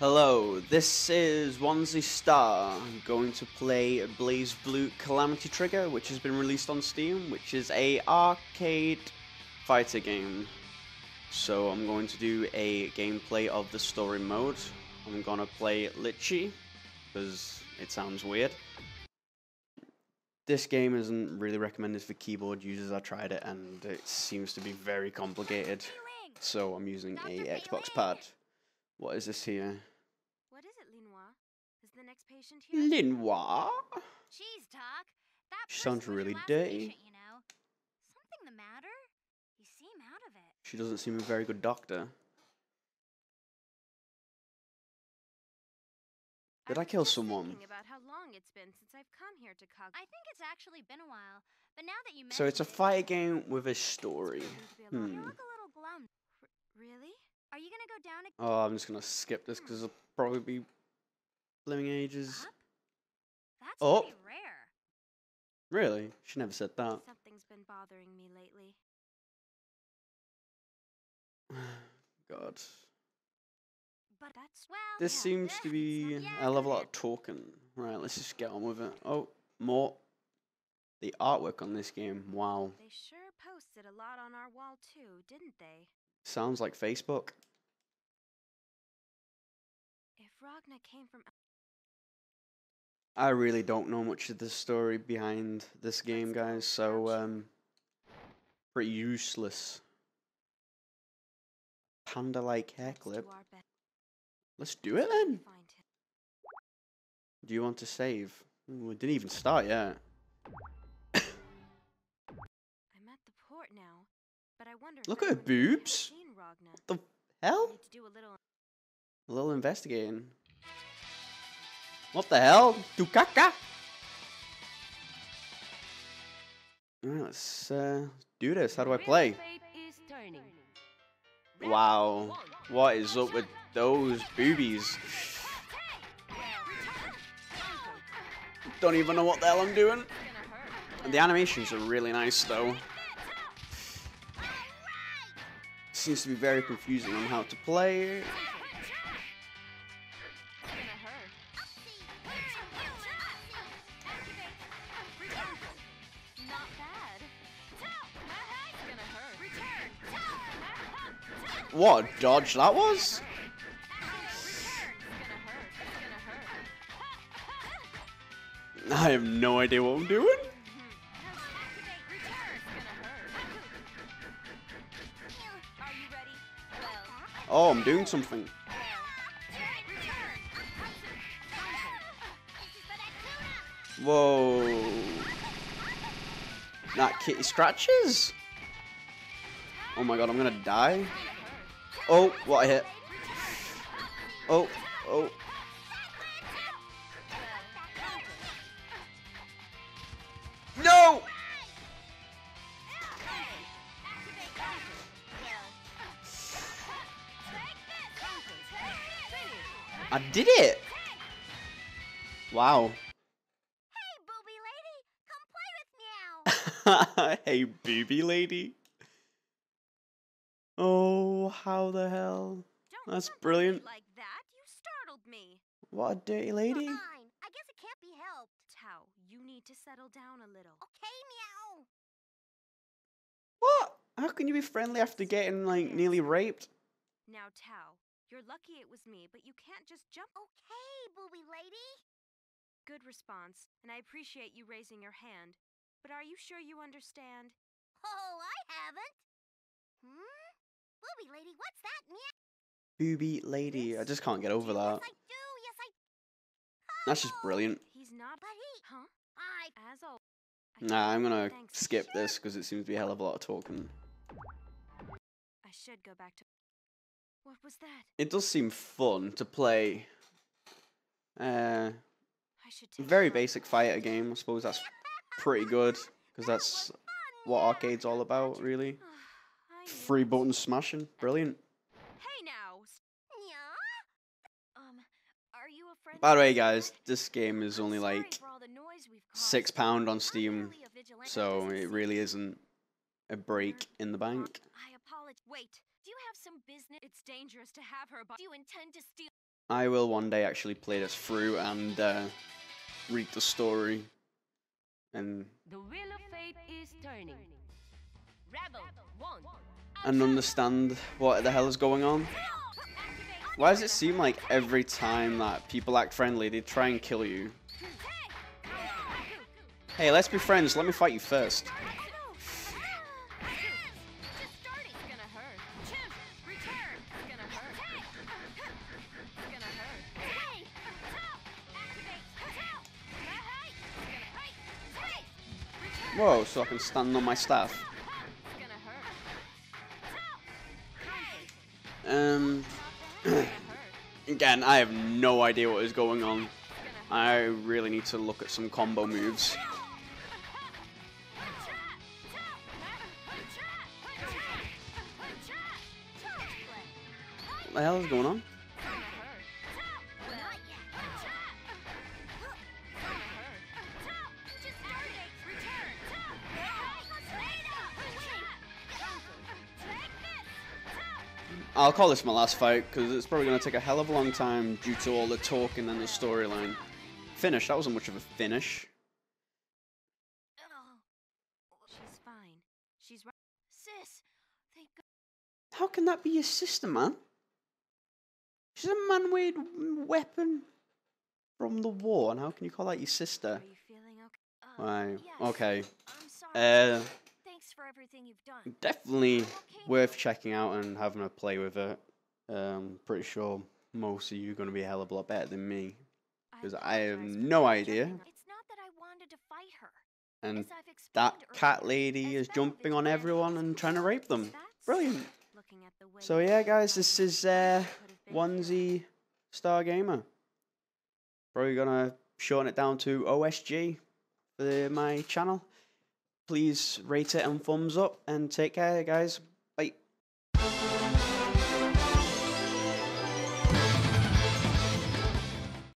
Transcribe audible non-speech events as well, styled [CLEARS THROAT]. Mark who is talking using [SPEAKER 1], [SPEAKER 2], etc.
[SPEAKER 1] Hello, this is Onesie Star. I'm going to play BlazBlue Calamity Trigger, which has been released on Steam, which is a arcade fighter game. So I'm going to do a gameplay of the story mode. I'm gonna play Litchi, because it sounds weird. This game isn't really recommended for keyboard users. I tried it and it seems to be very complicated. So I'm using a Xbox pad. What is this here?
[SPEAKER 2] What is it, Linois? Is the next patient here?
[SPEAKER 1] Linois?
[SPEAKER 3] Jeez, Doc. That
[SPEAKER 1] She sounds
[SPEAKER 3] person was your
[SPEAKER 1] really dirty.
[SPEAKER 3] you know. Something the matter? You seem out of it.
[SPEAKER 1] She doesn't seem a very good doctor. Did I
[SPEAKER 2] was
[SPEAKER 1] kill someone?
[SPEAKER 2] About how long it's been since I've come here to Cog.
[SPEAKER 3] I think it's actually been a while, but now that you
[SPEAKER 1] So it's a fight game with a story.
[SPEAKER 2] Seems to be a
[SPEAKER 1] Hmm.
[SPEAKER 3] You look a little glum.
[SPEAKER 2] R- really?
[SPEAKER 3] Are you gonna go down
[SPEAKER 1] Oh, I'm just gonna skip this because it'll probably be living ages.
[SPEAKER 3] up? That's
[SPEAKER 1] Oh.
[SPEAKER 3] pretty rare.
[SPEAKER 1] Really? She never said that.
[SPEAKER 2] Something's been bothering me lately. [SIGHS]
[SPEAKER 1] God.
[SPEAKER 3] But that's well.
[SPEAKER 1] This
[SPEAKER 3] yeah,
[SPEAKER 1] seems to be
[SPEAKER 3] yeah,
[SPEAKER 1] a level lot of talking. Right, let's just get on with it. Oh, more. The artwork on this game, wow.
[SPEAKER 2] They sure posted a lot on our wall too, didn't they?
[SPEAKER 1] Sounds like Facebook.
[SPEAKER 2] If Ragna came from
[SPEAKER 1] I really don't know much of the story behind this game, guys, so um pretty useless. Panda like hair clip. Let's do it then. Do you want to save? Ooh, it didn't even start yet.
[SPEAKER 2] I'm at the port now, but I wonder.
[SPEAKER 1] Look at her
[SPEAKER 2] anyone here has
[SPEAKER 1] boobs.
[SPEAKER 2] Ragna.
[SPEAKER 1] The hell?
[SPEAKER 2] need to do a little.
[SPEAKER 1] A little investigating. What the hell? Dukaka? Alright, let's uh, do this. How do I play? Wow. What is up with those boobies? Don't even know what the hell I'm doing. And the animations are really nice though. Seems to be very confusing on how to play. What a dodge that was? I have no idea what I'm doing. Oh, I'm doing something. Whoa. Not kitty scratches? Oh my god, I'm gonna die. Oh, what a hit. Oh, oh. No! I did it! Wow.
[SPEAKER 3] hey, booby lady, [LAUGHS] come play with meow.
[SPEAKER 1] hey, booby lady. Oh, how the hell?
[SPEAKER 2] Don't
[SPEAKER 1] That's
[SPEAKER 2] jump on me
[SPEAKER 1] brilliant.
[SPEAKER 2] Like that, you startled me.
[SPEAKER 1] What a dirty lady.
[SPEAKER 3] Fine, I guess it can't be helped.
[SPEAKER 2] Tao, you need to settle down a little.
[SPEAKER 3] Okay, meow.
[SPEAKER 1] What? How can you be friendly after getting, like, nearly raped?
[SPEAKER 2] Now, Tao, you're lucky it was me, but you can't just jump.
[SPEAKER 3] Okay, booby lady.
[SPEAKER 2] good response, and I appreciate you raising your hand. But are you sure you understand?
[SPEAKER 3] Oh, I haven't. Hmm? Booby lady, what's that? Meow.
[SPEAKER 1] Booby lady. I just can't get over that.
[SPEAKER 3] Yes, I do. Yes, I.
[SPEAKER 1] That's just
[SPEAKER 3] Oh,
[SPEAKER 1] brilliant.
[SPEAKER 2] He's not.
[SPEAKER 3] But he.
[SPEAKER 2] Huh?
[SPEAKER 3] I.
[SPEAKER 2] As always.
[SPEAKER 1] Nah, I'm gonna
[SPEAKER 2] Thanks.
[SPEAKER 1] skip this because it seems to be a hell of a lot of talking.
[SPEAKER 2] I should go back to. What was that?
[SPEAKER 1] It does seem fun to play. Uh,
[SPEAKER 2] I should take a
[SPEAKER 1] very basic fighter game. I suppose that's [LAUGHS] pretty good because that's what arcade's all about, really.
[SPEAKER 2] I knew
[SPEAKER 1] Free
[SPEAKER 2] it.
[SPEAKER 1] button smashing, brilliant.
[SPEAKER 2] Hey now. Um, are you a friend?
[SPEAKER 1] By the way, guys, this game is only like
[SPEAKER 2] for all the noise we've
[SPEAKER 1] six pound on Steam,
[SPEAKER 3] really a vigilante.
[SPEAKER 1] so it really isn't a break in the bank.
[SPEAKER 2] I apologize. Wait. Do you have some business? It's dangerous to have her. But do you intend to steal?
[SPEAKER 1] I will one day actually play this through and uh, read the story. And
[SPEAKER 4] The wheel of fate is turning.
[SPEAKER 1] And understand what the hell is going on. Why does it seem like every time that people act friendly, they try and kill you? Hey, let's be friends. Let me fight you first. Whoa, so I can stand on my staff. Um, [CLEARS THROAT] again, I have no idea what is going on. I really need to look at some combo moves. What the hell is going on? I'll call this my last fight because it's probably going to take a hell of a long time due to all the talking and the storyline. Finish, that wasn't much of a finish.
[SPEAKER 2] She's fine. She's right.
[SPEAKER 3] Sis, thank God.
[SPEAKER 1] How can that be your sister, man? She's a man-made weapon from the war, and how can you call that your sister?
[SPEAKER 2] Are you okay?
[SPEAKER 3] Uh,
[SPEAKER 1] Right,
[SPEAKER 3] yes.
[SPEAKER 1] okay. Uh, definitely worth checking out and having a play with it. Um, pretty sure most of you are going to be a hell of a lot better than me. Because I have no idea.
[SPEAKER 3] It's not that I wanted to fight her.
[SPEAKER 1] And that cat lady is jumping on everyone and trying to rape them. Brilliant.
[SPEAKER 2] Looking at the way
[SPEAKER 1] So yeah, guys, this is uh,
[SPEAKER 2] could have been here.
[SPEAKER 1] Onesie Star Gamer. Probably gonna shorten it down to OSG for the, my channel. Please rate it and thumbs up and take care, guys. Bye.